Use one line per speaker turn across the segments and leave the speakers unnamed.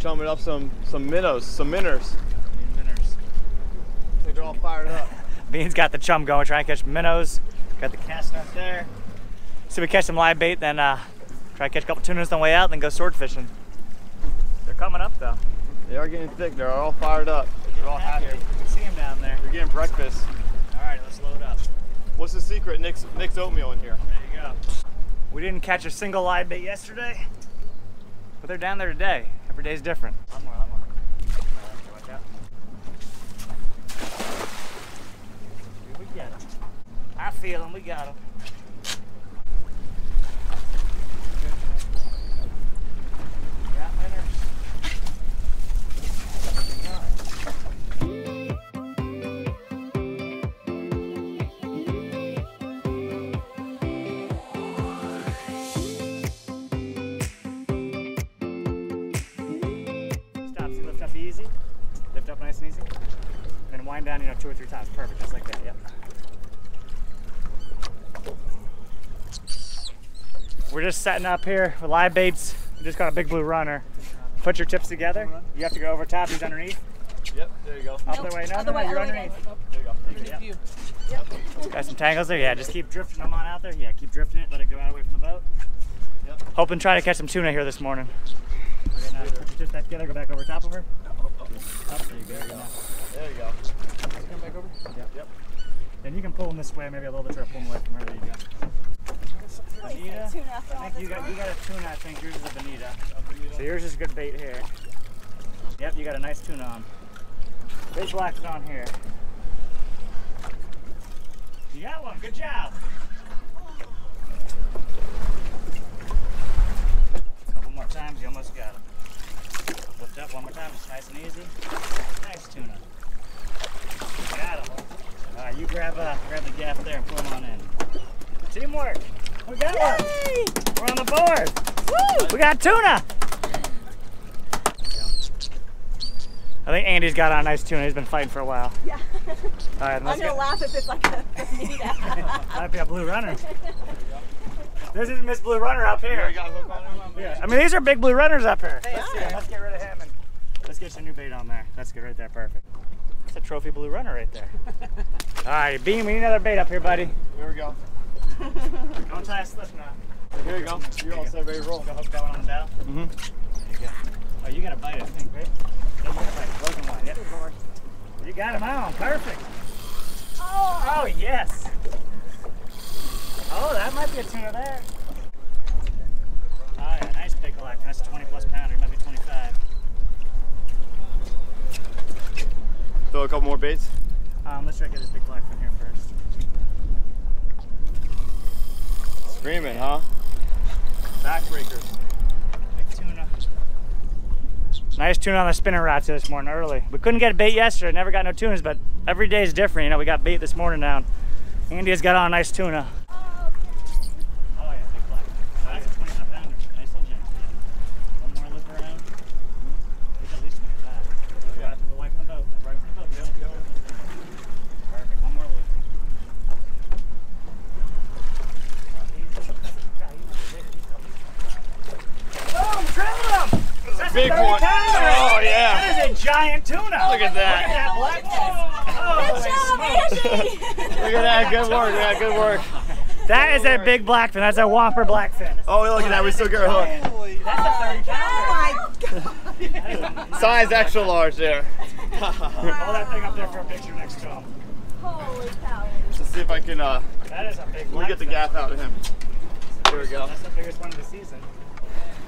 chumming up some some minnows, some minners. I think they're all fired up.
Bean's got the chum going, trying to catch minnows. Got the cast up there. See if we catch some live bait, then uh, try to catch a couple tunas on the way out, then go sword fishing. They're coming up though.
They are getting thick. They're all fired up. They're all happy.
You can see them down there.
They're getting breakfast.
All right, let's load up.
What's the secret? Nick's Nick's oatmeal in here.
There you go. We didn't catch a single live bait yesterday, but they're down there today. Every day's different. A lot more, a lot more. Watch out. Here we get 'em. I feel him, We got them. And wind down, you know, two or three times. Perfect. Just like that. Yep. We're just setting up here with live baits. We just got a big blue runner. Put your tips together. You have to go over top. He's underneath.
Yep. There you go.
Other way. No,
other
no,
way,
no. You're
other way,
underneath.
There you go.
Yep. Got some tangles there. Yeah, just keep drifting them on out there. Yeah, keep drifting it. Let it go out away from the boat.
Yep.
Hoping to try to catch some tuna here this morning. Okay, now put your tips back together. Go back over top of her. Oh, oh, oh. Up, there you go. There you go.
There you go. Come back over.
Yep. Yep. Then you can pull them this way, maybe a little bit. Try to pull them away from her. There you go. Bonita.
Tuna after
I think you got you got a tuna. I think yours is a bonita. So yours is good bait here. Yep, you got a nice tuna on. Big black's on here. You got one. Good job. Couple more times. You almost got him. Lift up one more time. Just nice and easy. Nice tuna. Got him. All right, you grab uh, grab the gaff there and pull him on in. Teamwork. We got one.
Yay!
We're on the board.
Woo!
We got tuna. I think Andy's got on a nice tuna. He's been fighting for a while.
Yeah.
All right,
I'm gonna
get.
laugh if it's like a bonita.
Might be a blue runner. This is Miss Blue Runner up here.
already got a hook on it?
Yeah, I mean these are big blue runners up here.
They
let's,
are.
Yeah, let's get rid of him and let's get some new bait on there. That's good right there, perfect. That's a trophy blue runner right there. All right, Bean, we need another bait up here, buddy.
Here we go.
Don't tie a slip knot.
Here you go. You're all set, ready to roll.
Got hook going on the bow.
Mm-hmm.
There you go. Oh, you got a bite, I think, right? You got a bite. Broken one. Yep. You got him on. Perfect.
oh,
Oh, yes. Oh, that might be a tuna there. Oh, yeah, nice big collection. That's a 20 plus pounder. It might be 25.
Throw a couple more baits.
Um, let's try to get this big collection here first.
Screaming, huh? Backbreaker.
Big tuna. Nice tuna on the spinning rods this morning early. We couldn't get a bait yesterday. Never got no tunas, but every day is different. You know, we got bait this morning now. Andy has got on a nice tuna. Oh yeah, big black. That's a 25 pounder. Nice and gentle. One more loop around. It's at least 25. You got it to the right from the boat. Right from the boat. Yep. Perfect. One more loop. Boom! Drilled him! That's a
big
30
one.
pounder.
Oh, yeah.
That is a giant tuna.
Look at that.
Look at that blackfin.
good job,
smokes.
Andy.
Look at that. Good work. Yeah, good work.
That is a big blackfin. That's a whopper blackfin.
Oh, look at that. We still got our hook.
That's a 30
Oh my god.
Size extra large there.
Hold that thing up there for a picture next to him.
Holy cow.
Let's see if I can uh,
That is a big
let me get the
blackfin.
gaff out of him. Here we go.
That's the biggest one of the season.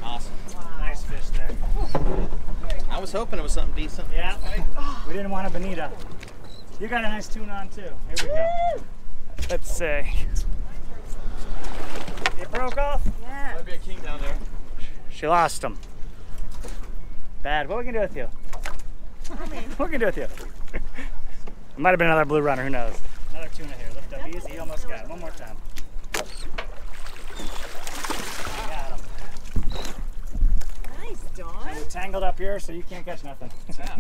Awesome.
Nice fish there.
I was hoping it was something decent.
Yeah. We didn't want a bonita. You got a nice tuna on too. Here we go. Let's see. It broke off.
Yeah.
Might be a king down there.
She lost him. Bad. What we can do with you?
I mean,
What can we do with you? it might have been another blue runner. Who knows? Another tuna here. Lift up easy. You almost got it. One more time.
John?
So tangled up here, so you can't catch nothing. yeah,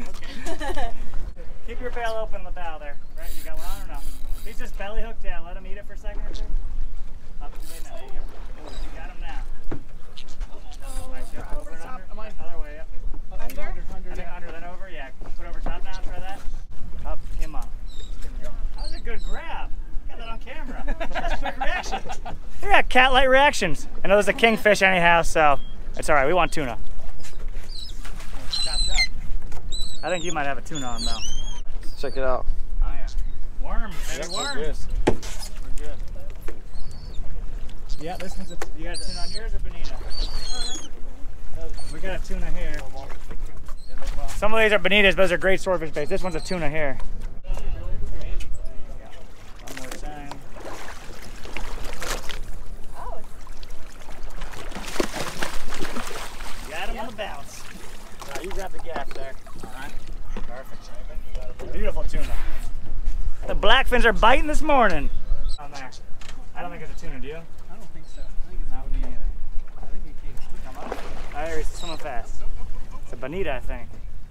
okay. Keep your bail open in the bow there. Right, you got one or no? He's just belly hooked down. Let him eat it for a second or two. Up too late now. There you go. Ooh, you got him now. Nice, yep. Over and under. Am I? Other way up.
Under?
Under, under, under, yeah.
under, then over, yeah. Put over top now, try that. Up, him up. That was a good grab. Got that on camera. That's quick reactions. Yeah, cat-like reactions. I know there's a kingfish anyhow, so it's all right. We want tuna. I think you might have a tuna on though.
Check it out.
Oh yeah. Worms, baby,
Yep, we're good. We're good.
Yeah, this one's a, you got a tuna on yours or bonita? We got a tuna here. Some of these are bonitas, but those are great swordfish baits. This one's a tuna here. One more time.
Oh,
Got him on the bounce. Now you got the gaff there. Alright. Perfect. Beautiful tuna. The blackfins are biting this morning. Oh, on there. I don't think it's a tuna, do you?
I don't think so. I think it's
Not me either.
I think it came.
Come on. I hear it's swimming fast. It's a bonita, I think.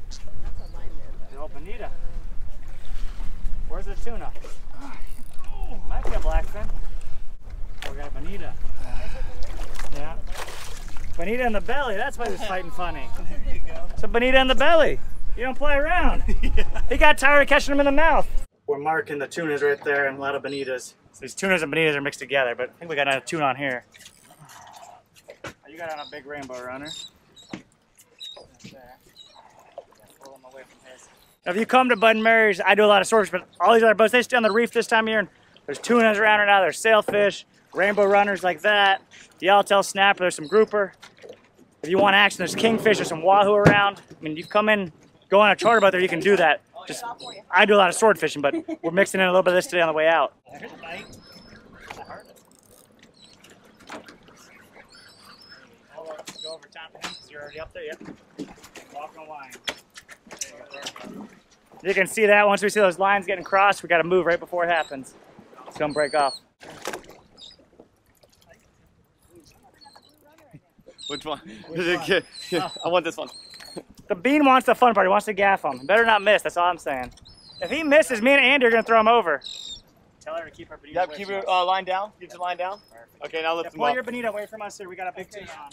that's a line there.
The old bonita. Where's the tuna? Oh, might be a blackfin. Oh, we got a bonita. Yeah. Bonita in the belly. That's why he was fighting funny.
There you go.
It's bonita in the belly. You don't play around. He got tired of catching him in the mouth. We're marking the tunas right there and a lot of bonitas. So these tunas and bonitas are mixed together, but I think we got a tuna on here. Oh, You got on a big rainbow runner. Right there. Pull him away from his. Now, if you come to Bud and Mary's, I do a lot of swordfish, but all these other boats, they stay on the reef this time of year. And there's tunas around right now, there's sailfish, rainbow runners like that, yellowtail snapper, there's some grouper. If you want action, there's kingfish, there's some wahoo around. I mean, you come in, go on a charter boat there, you can do that. Just, I do a lot of sword fishing, but we're mixing in a little bit of this today on the way out. You can see that once we see those lines getting crossed, we got to move right before it happens. It's gonna break off.
Which one? Yeah, I want this one.
The bean wants the fun part. He wants to gaff him. Better not miss. That's all I'm saying. If he misses, me and Andy are gonna throw him over. Tell her to keep her bonita.
Yeah,
away
keep
from
your
us.
uh, line down. Keep your line down.
Perfect.
Okay, now
Yeah,
lift them
pull
up.
your bonita away from us here. We got a big tuna on.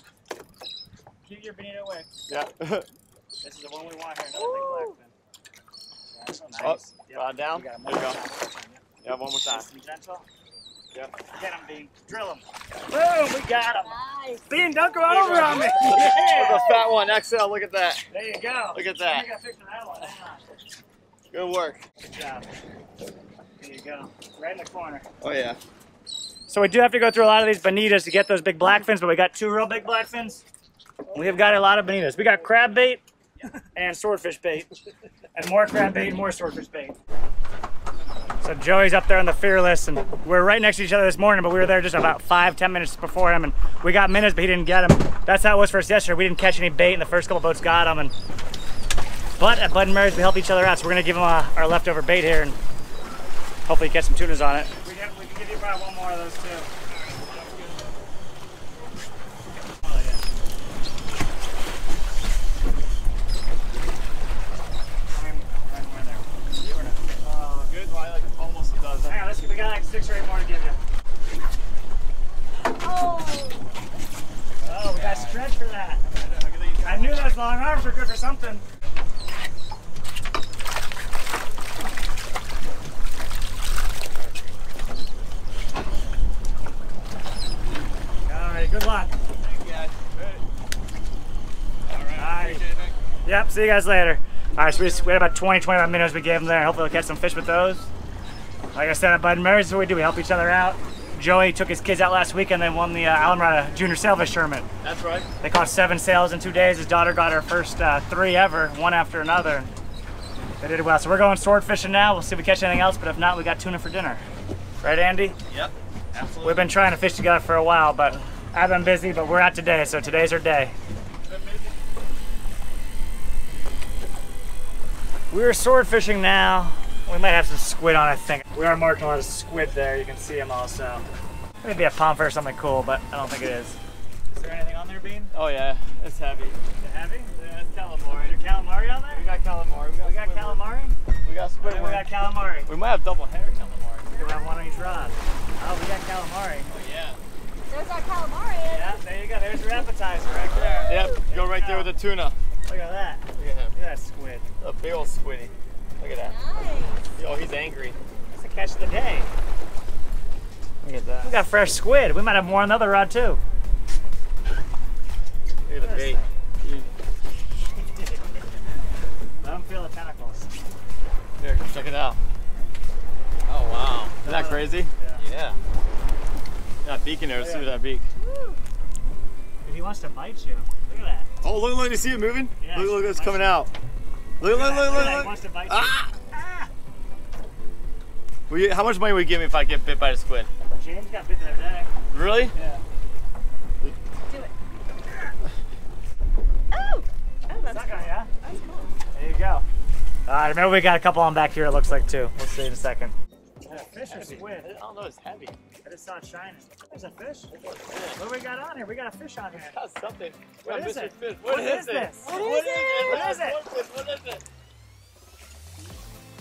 Keep your bonita away.
Yeah.
This is the one we want here. Another big black fin. That's so nice.
Up,
Yep.
down.
You got
There
one
you
more
go.
time, one more time, yep.
Yeah, one more time.
Nice and gentle.
Yep.
Get him, Bean. Drill him. Boom, we got him.
Nice.
Bean, don't go over on me.
Look at
Yeah.
the fat one. Exhale. Look at that.
There you go.
Look at that.
You gotta that one.
Good work.
Good job. There you go. Right in the corner.
Oh yeah.
So we do have to go through a lot of these bonitas to get those big black fins, but we got two real big black fins. We have got a lot of bonitas. We got crab bait and swordfish bait, and more crab bait and more swordfish bait. So Joey's up there on the Fearless, and we're right next to each other this morning, but we were there just about five, ten minutes before him, and we got minutes, but he didn't get them. That's how it was for us yesterday. We didn't catch any bait, and the first couple boats got them. And but at Bud and Mary's, we help each other out, so we're gonna give them uh, our leftover bait here, and hopefully catch some tunas on it. We, can give you probably one more of those too.
Uh, good. Well, I like almost a dozen.
Hang on, let's, we got like six or eight more to give you.
Oh,
Oh, we got stretch for that. I knew those long arms were good for something. All right, good luck. Thanks, guys. All right. Yep, see you guys later. All right, so we, we had about 20, 25 minutes we gave them there. Hopefully we'll catch some fish with those. Like I said, at Bud and what we do. We help each other out. Joey took his kids out last week and then won the uh, Alameda Junior Sailfish Tournament.
That's right.
They caught seven sails in two days. His daughter got her first uh, three ever, one after another. They did well. So we're going sword fishing now. We'll see if we catch anything else, but if not, we got tuna for dinner. Right, Andy?
Yep. Absolutely.
We've been trying to fish together for a while, but I've been busy, but we're out today, so today's our day. We're sword fishing now. We might have some squid on, I think. We are marking a lot of squid there. You can see them also. Maybe a pomfret or something cool, but I don't think it is. Is there anything on there, Bean?
Oh yeah, it's heavy.
Is it heavy?
Yeah, it's calamari.
Is there calamari on there?
We got calamari.
We got calamari?
We got squid.
then we got calamari.
We might have double hair calamari.
We have one on each rod. Oh, we got calamari.
Oh yeah.
there's our calamari.
Yeah, there you go. There's your appetizer right there.
Yep. Go right
you
there with the tuna.
Look at that.
Look at him.
Look at that squid.
A big old squiddy. Look at that.
Nice.
Oh, he's angry.
That's the catch of the day.
Look at that.
We got fresh squid. We might have more on the other rod too.
Look at the bait.
Let them feel the tentacles.
Here, check it out. Oh wow. Isn't that crazy?
Yeah.
Yeah. That beak in there. Let's see that beak.
If he wants to bite you, look at that.
Oh, look, look, you see it moving?
Yeah,
look, look, it's
it's
coming out. Look, look, look,
Look
look, look.
wants to bite you.
Ah!
Ah!
Will you, how much money would you give me if I get bit by a squid?
James got bit the other day.
Really?
Yeah.
Do it. Oh! Oh, that's
Suck on
cool.
ya.
That's cool.
There you go. All right, remember we got a couple on back here. It looks like too. We'll see in a second. fish or squid?
I don't know, it's heavy.
I just saw it shining. There's a fish. What do we got on here? We got a fish on here.
Got something.
What
Got
is
Mr.
it?
Fish.
What
what
is
is,
this?
it?
What
is it?
What is it?
What is it?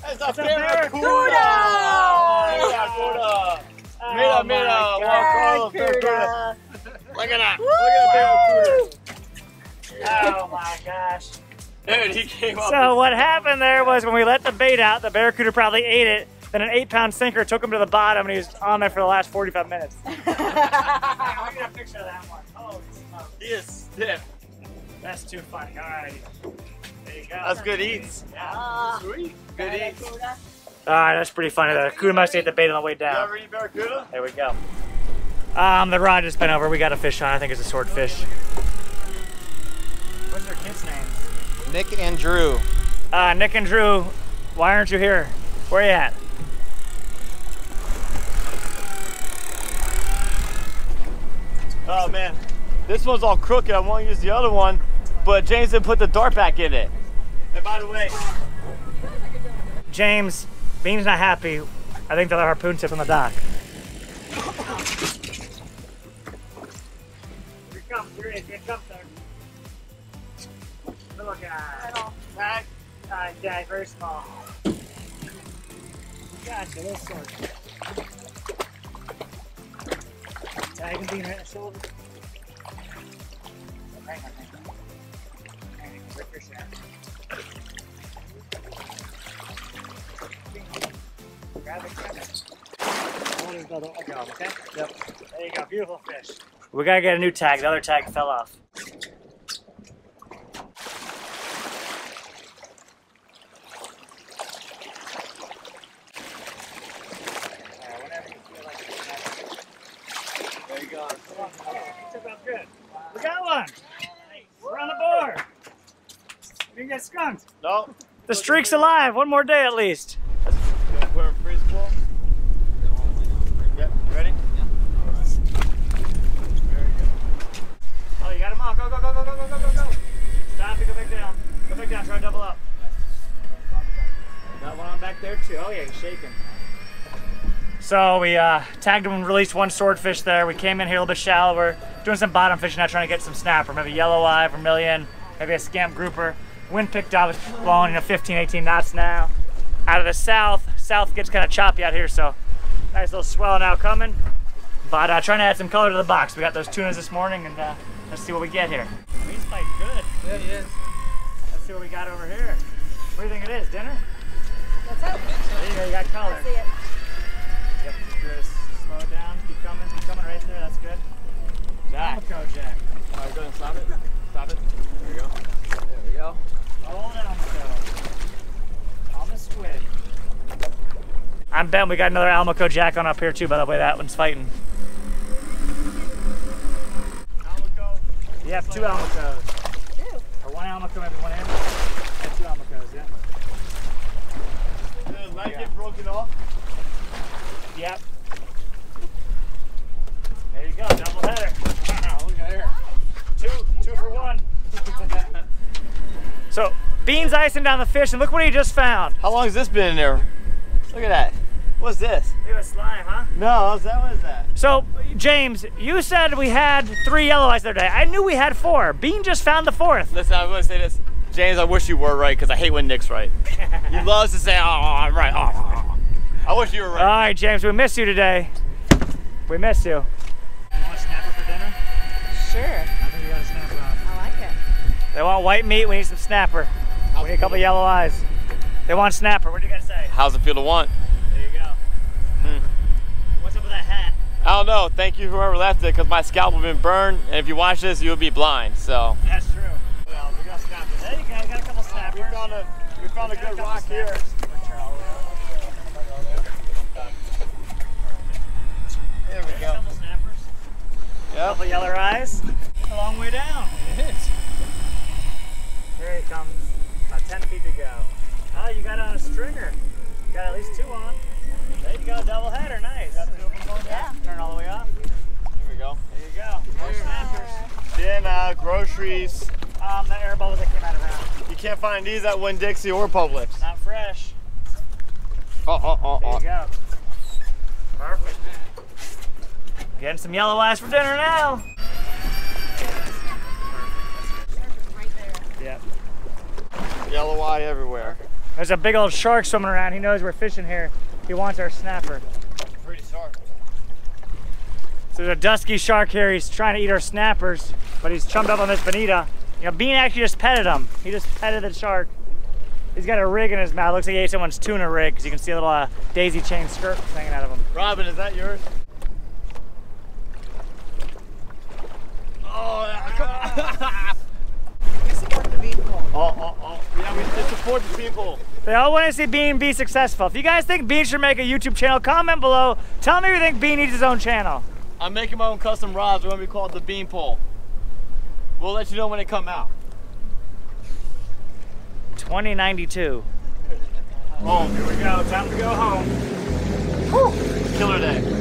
It's a
It's a
barracuda!
barracuda!
Barracuda!
Oh
Mira, mira,
God.
Barracuda. Look at that. Look at the barracuda.
Oh my gosh.
Dude, he came up.
So what happened there was when we let the bait out, the barracuda probably ate it. Then an eight-pound sinker took him to the bottom, and he was on there for the last 45 minutes. Look at a picture of that one. Holy smokes.
He is stiff.
That's too funny. All right. There you go.
That's good eats.
Ah,
Sweet. Good eats.
All right, that's pretty funny. The cuda must ate the bait on the way down.
ever barracuda?
There we go. Um, the rod just bent over. We got a fish on. I think it's a swordfish. What's their kids' names?
Nick and Drew.
Uh, Nick and Drew, why aren't you here? Where you at?
Oh man, this one's all crooked. I want to use the other one, but James didn't put the dart back in it. And by the way,
James, Bean's not happy. I think the harpoon tip on the dock. Here it comes, here it is, here it comes, sir. Little guy. Tag? Uh, yeah, very small. Gotcha, little sword. Right in the shoulder. Hang on, hang on. Hang on, rip your shot. Grab. I him, okay? Yep. There you go. Beautiful fish. We gotta get a new tag. The other tag fell off. Alright, whenever you feel like it,
there you go.
Took off good. We got one. We're on the board. We didn't get skunked.
No.
The streak's alive. One more day at least.
Gonna in freeze pool. Yep. Ready?
Oh, you got him on. Go, go, go, go, go, go, go, go, go. Stop and go back down. Go back down. Try to double up. Got one on back there too. Oh yeah, he's shaking. So we uh, tagged him and released one swordfish there. We came in here a little bit shallower, doing some bottom fishing now, trying to get some snapper, maybe yellow eye, vermilion, maybe a scamp grouper. Wind picked up, it's blowing, you know, 15, 18 knots now. Out of the south, south gets kind of choppy out here, so nice little swell now coming. But uh, trying to add some color to the box. We got those tunas this morning, and uh, let's see what we get here. He's fighting good.
Yeah, he is.
Let's see what we got over here. What do you think it is? Dinner?
That's it.
There you go. You got color.
I see it.
Yep. Just slow it down. Keep coming. Keep coming right there. That's good.
Jack.
Go, Jack.
All right, go ahead and stop it. Stop it. There you go. There we go.
Hold it Almaco. On the squid. I'm betting we got another Almaco Jack on up here too. By the way, that one's fighting.
Almaco.
You have two Almacos.
Ew.
Or one Almaco, maybe one end. Yeah, two Almacos. Yeah.
The leg
Yeah.
get broken off?
Yep. There you go, double header. Wow, look at there. Two, two for one. so, Bean's icing down the fish, and look what he just found.
How long has this been in there? Look at that. What's this?
Look at the slime, huh?
No, what's that? What is that?
So, James, you said we had three yellow eyes the other day. I knew we had four. Bean just found the fourth.
Listen, I'm gonna say this. James, I wish you were right because I hate when Nick's right. He loves to say, "Oh, I'm right." Oh, oh, oh." I wish you were right.
All
right.
right, James, we miss you today. We miss you. You want a snapper for dinner?
Sure.
I think we got a snapper on.
I like it.
They want white meat. We need some snapper. We need a couple yellow eyes. They want snapper. What do you got to say?
How's it feel to want?
There you go.
Hmm.
What's up with that hat?
I don't know. Thank you whoever left it because my scalp would have been burned. And if you watch this, you would be blind. So.
That's true. Well, we got snappers. There you go. You got a couple snappers.
We found a, we found a good
couple
rock here. There we go.
Couple snappers.
Yep.
Couple yellow eyes. A long way down.
It is.
Here he comes. About 10 feet to go. Oh, you got on a stringer. You got at least two on. There you go. Double header. Nice.
Yeah.
Turn all the way off.
Here we go.
There you go. More snappers.
Then uh, groceries.
Um, the air bubbles that came out of that.
You can't find these at Winn Dixie or Publix.
Not fresh.
Oh, oh, oh,
There
oh.
you go. Perfect. Getting some yellow eyes for dinner now. Yep.
Yellow eye everywhere.
There's a big old shark swimming around. He knows we're fishing here. He wants our snapper.
Pretty sharp.
So there's a dusky shark here. He's trying to eat our snappers, but he's chummed up on this bonita. You know, Bean actually just petted him. He just petted the shark. He's got a rig in his mouth. Looks like he ate someone's tuna rig because you can see a little uh, daisy chain skirt hanging out of him.
Robin, is that yours? Oh, yeah.
We support the bean pole.
oh, oh, oh. Yeah, we should support the people.
They all want to see Bean be successful. If you guys think Bean should make a YouTube channel, comment below. Tell me if you think Bean needs his own channel.
I'm making my own custom rods. They're going to be called the Beanpole. We'll let you know when they come out.
2092.
Home.
Here we go. Time to go home.
Killer day.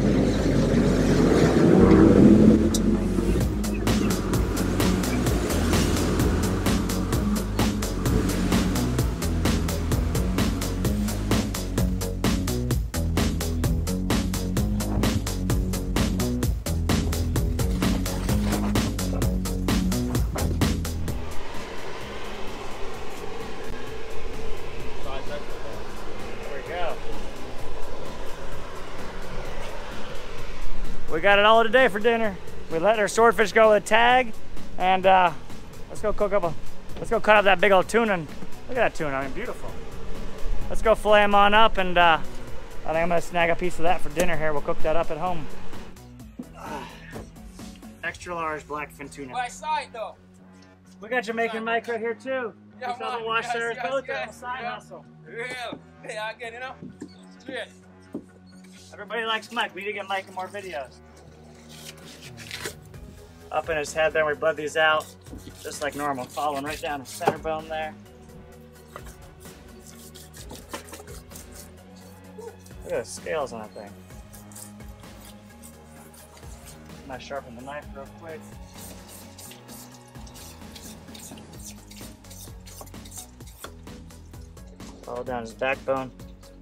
We got it all today for dinner. We let our swordfish go with a tag, and uh, let's go cook up a, let's go cut up that big old tuna. And, look at that tuna, I mean, beautiful. Let's go fillet them on up, and uh, I think I'm gonna snag a piece of that for dinner here. We'll cook that up at home. Extra large blackfin tuna.
Right side though.
We got Jamaican Mike right here too.
Yeah,
He's helping
man.
wash
Yes,
Sarasota
yes,
on the
yes.
side
Yeah.
hustle.
Real. Hey, again, you know. Straight.
Everybody likes Mike. We need to get Mike in more videos. Up in his head there, we bled these out just like normal, following right down the center bone there. Look at the scales on that thing. I'm gonna sharpen the knife real quick. Follow down his backbone.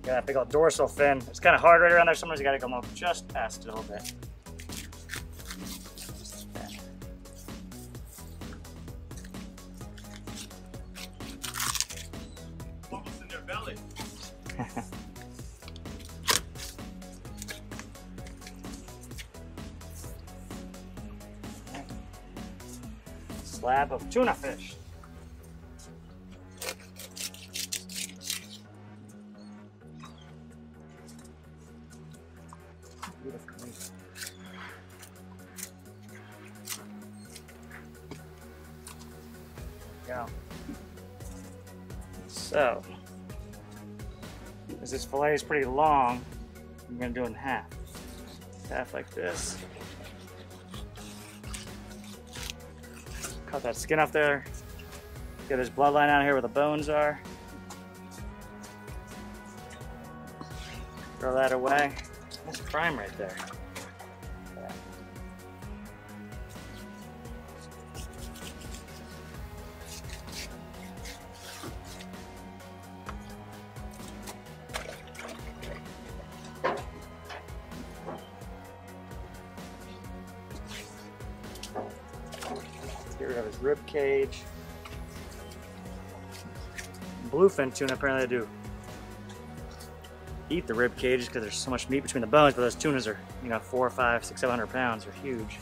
Got that big old dorsal fin. It's kind of hard right around there. Sometimes you gotta come up just past it a little bit.
Almost in their belly.
Slab of tuna fish. Go. So, as this fillet is pretty long, I'm gonna do it in half. Half like this. Cut that skin off there. Get this bloodline out of here where the bones are. Throw that away. That's prime right there. Bluefin tuna apparently they do eat the rib cages because there's so much meat between the bones, but those tunas are, you know, four, five, six, seven hundred pounds. They're huge.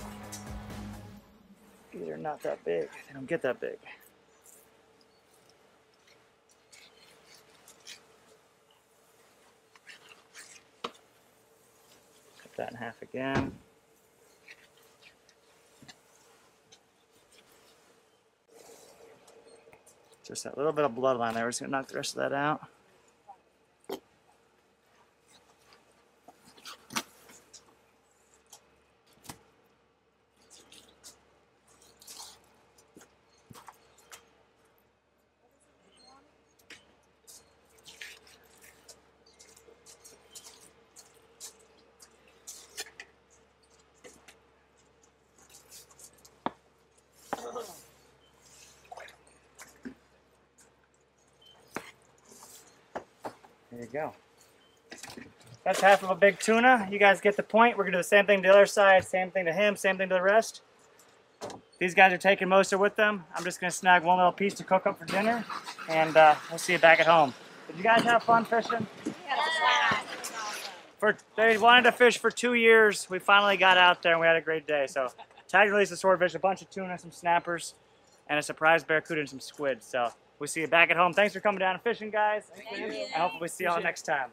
These are not that big. They don't get that big. Cut that in half again. Just that little bit of bloodline there. We're just gonna knock the rest of that out. There you go. That's half of a big tuna. You guys get the point. We're gonna do the same thing to the other side, same thing to him, same thing to the rest. These guys are taking most of with them. I'm just gonna snag one little piece to cook up for dinner, and uh, we'll see you back at home. Did you guys have fun fishing? Yeah. For they wanted to fish for two years. We finally got out there and we had a great day. So tag release a swordfish, a bunch of tuna, some snappers, and a surprise barracuda and some squid. So we'll see you back at home. Thanks for coming down and fishing, guys.
you.
I hope we see y'all next time.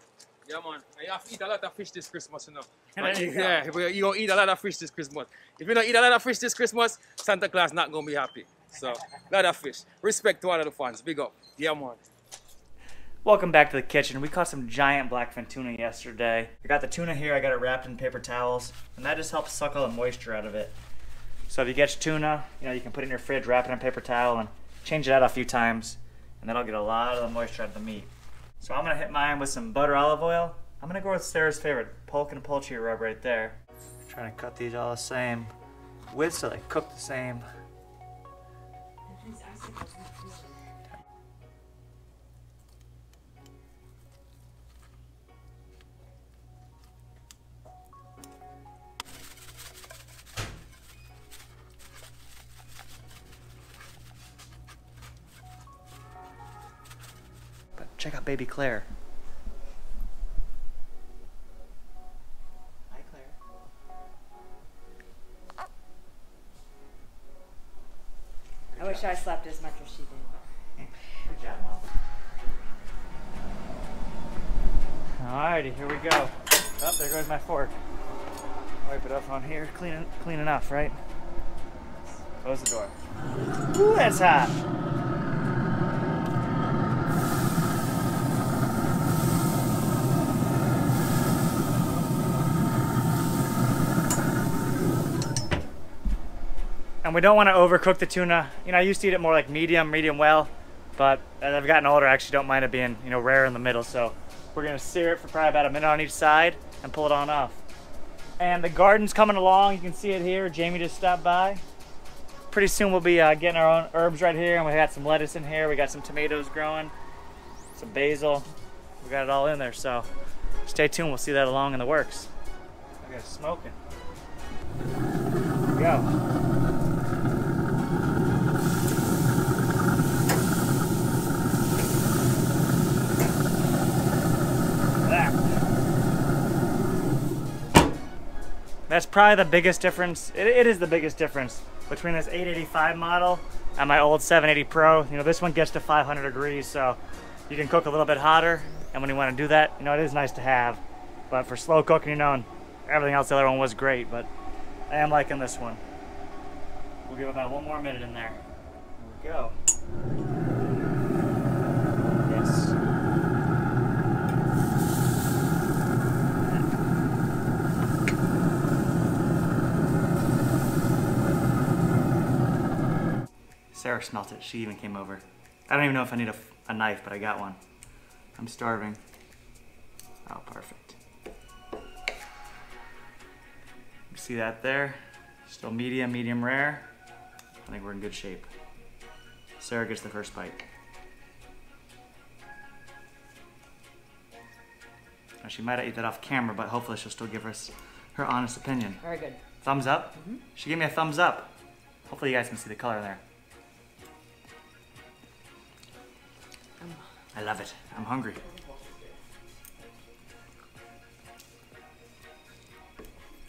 Yeah, man. You have to eat a lot of fish this Christmas, you know.
There you go.
yeah, you're gonna eat a lot of fish this Christmas. If you don't eat a lot of fish this Christmas, Santa Claus not gonna be happy. So, lot of fish. Respect to all of the fans. Big up. Yeah, man.
Welcome back to the kitchen. We caught some giant blackfin tuna yesterday. I got the tuna here, I got it wrapped in paper towels, and that just helps suck all the moisture out of it. So if you get tuna, you know, you can put it in your fridge, wrap it in a paper towel, and change it out a few times, and that'll get a lot of the moisture out of the meat. So I'm gonna hit mine with some butter olive oil. I'm gonna go with Sarah's favorite, Pork and Poultry rub right there. Trying to cut these all the same width so they cook the same. Check out baby Claire. Hi Claire.
I wish I slept as much as she did.
Good job, Mom. Alrighty, here we go. Oh, there goes my fork. Wipe it up on here. Clean, clean enough, right? Close the door. Ooh, that's hot. And we don't want to overcook the tuna. You know, I used to eat it more like medium, medium well, but as I've gotten older, I actually don't mind it being, you know, rare in the middle. So we're gonna sear it for probably about a minute on each side and pull it on off. And the garden's coming along. You can see it here. Jamie just stopped by. Pretty soon we'll be uh, getting our own herbs right here, and we got some lettuce in here. We got some tomatoes growing, some basil. We got it all in there. So stay tuned. We'll see that along in the works. I got smoking. Go. That. That's probably the biggest difference. It, it is the biggest difference between this 885 model and my old 780 Pro. You know, this one gets to 500 degrees, so you can cook a little bit hotter. And when you want to do that, you know, it is nice to have. But for slow cooking, you know, and everything else, the other one was great. But I am liking this one. We'll give about one more minute in there. Here we go. Sarah smelt it. She even came over. I don't even know if I need a, a knife, but I got one. I'm starving. Oh, perfect. See that there? Still medium, medium rare. I think we're in good shape. Sarah gets the first bite. Now, she might have ate that off camera, but hopefully she'll still give us her honest opinion.
Very good.
Thumbs up? Mm-hmm. She gave me a thumbs up. Hopefully you guys can see the color there. I love it. I'm hungry.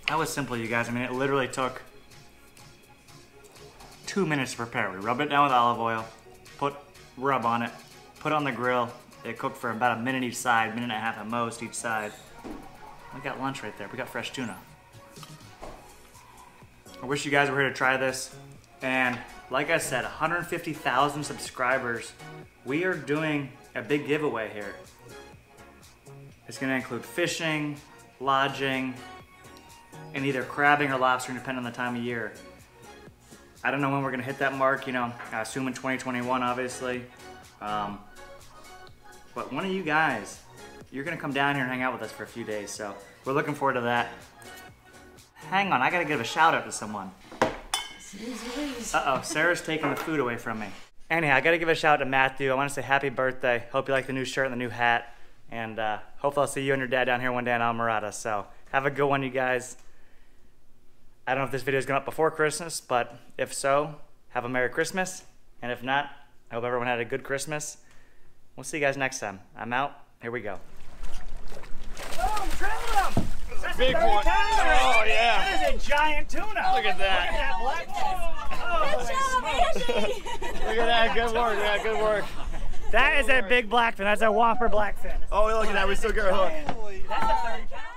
That was simple, you guys. I mean, it literally took two minutes to prepare. We rub it down with olive oil, put rub on it, put on the grill. It cooked for about a minute each side, minute and a half at most each side. We got lunch right there. We got fresh tuna. I wish you guys were here to try this. And like I said, 150,000 subscribers. We are doing a big giveaway here. It's gonna include fishing, lodging, and either crabbing or lobstering, depending on the time of year. I don't know when we're gonna hit that mark, you know, I assume in 2021, obviously. Um, but one of you guys, you're gonna come down here and hang out with us for a few days, so we're looking forward to that. Hang on, I gotta give a shout out to someone. Uh-oh, Sarah's taking the food away from me. Anyhow, I gotta give a shout out to Matthew. I wanna say happy birthday. Hope you like the new shirt and the new hat. And uh, hopefully I'll see you and your dad down here one day in Islamorada. So have a good one, you guys. I don't know if this video is going up before Christmas, but if so, have a Merry Christmas. And if not, I hope everyone had a good Christmas. We'll see you guys next time. I'm out. Here we go. Oh, drilled him! That's
big
the
one.
time.
Oh, yeah.
That is a giant tuna.
Look at that.
Look at that blackfish. Holy smokes.
Look at that. Good work. Yeah, good work.
That is a big blackfin. That's a whopper blackfin.
Oh, look at that. We still got a hook.
That's the third time.